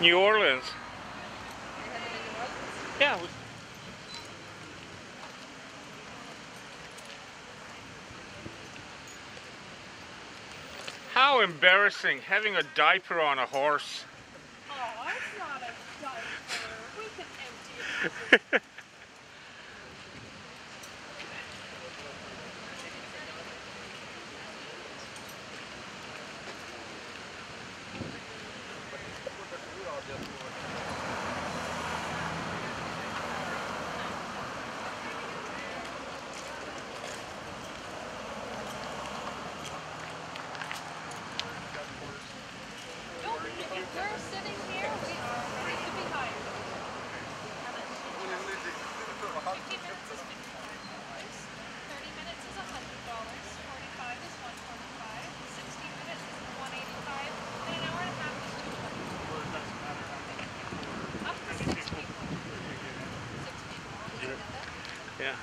New Orleans. You haven't been to New Orleans? Yeah. How embarrassing having a diaper on a horse. Oh, it's not a diaper. We can empty it. No, if we're sitting here, we are ready to be hired. Fifty minutes is fifty-five dollars. Thirty minutes is a hundred dollars. Forty-five is one twenty-five. Sixty minutes is one eighty-five. And an hour and a half is two twenty. Up to six people. Six people. Okay, and then Yeah.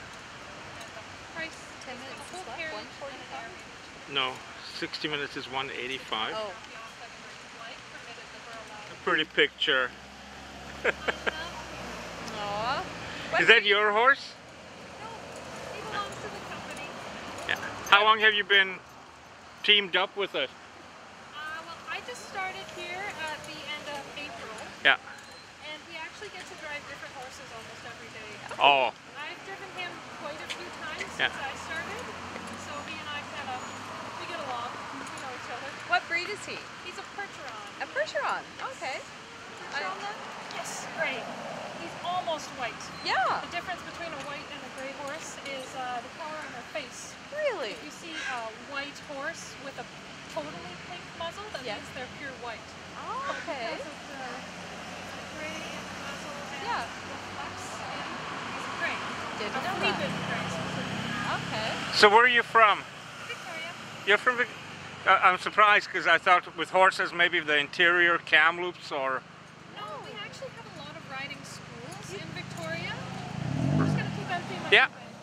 price Ten minutes is what, carriage and an 145? No, 60 minutes is 185. Oh, The offset flight permitted that we're allowed. Pretty picture. Is that your horse? No, he belongs to the company. Yeah. How long have you been teamed up with it? Uh, well, I just started here at the end of April, Yeah. And we actually get to drive different horses almost every day. Oh, I've driven him quite a few times Yeah. since I started, so he and I kind of we get along. We know each other. What breed is he? He's a Percheron. A Percheron. Okay. Percheron then? Yes, gray. He's almost white. Yeah. The difference between a white and a gray horse is uh, the color on their face. Really? If you see a white horse with a totally pink muzzle, that Yes. means they're pure white. Oh, okay. Because of the gray in the muzzle and Yeah. the flecks in he's gray. Didn't A know flea that. bit. Okay. so where are you from? Victoria. You're from. Vic- Uh, I'm surprised because I thought with horses maybe the interior Kamloops or. No, we actually have a lot of riding schools in Victoria. I'm just gonna keep emptying my Yeah. food.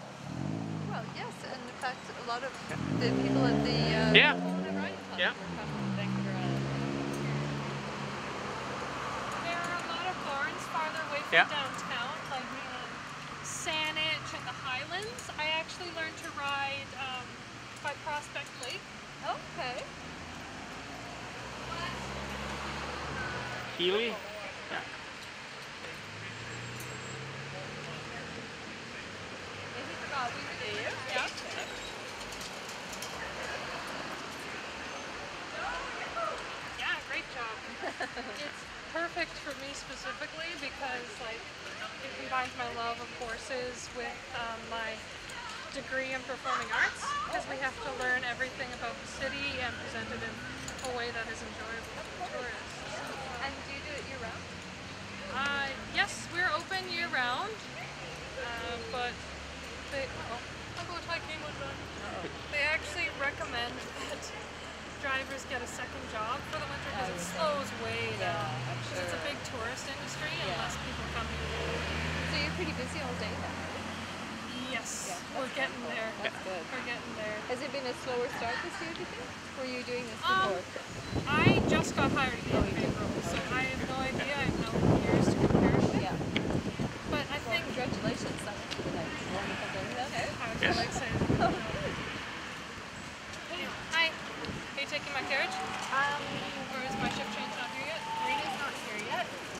Well, yes, and in fact, a lot of the people at the uh, Yeah. Kelowna Yeah. were from Vancouver Island. There are a lot of barns farther away from Yeah. downtown, like in Saanich and the Highlands. I actually learned to ride um, by Prospect Lake. Okay. Healy? Yeah. Maybe forgot we were there. Yeah. Yeah, great job. it's perfect for me specifically because like it combines my love of horses with um, my degree in performing arts because we have to learn everything about the city and present it in a way that is enjoyable for tourists. And do you do it year round? Uh, yes, we're open year round, uh, but they, oh, I'll go tie came undone. They actually recommend that drivers get a second job for the winter because it slows way down. Because it's a big tourist industry and Yeah. less people come here. So you're pretty busy all day then, right? Yes, Yeah, we're getting there. That's good. We're getting there. Has it been a slower start this year, do you think? Were you doing this Um, before? I just got hired again in April, so I have no idea. I have no years